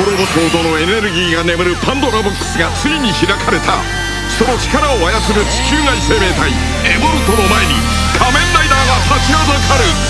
滅ぼすほどのエネルギーが眠るパンドラボックスがついに開かれた。その力を操る地球外生命体エボルトの前に仮面ライダーが立ちはだかる。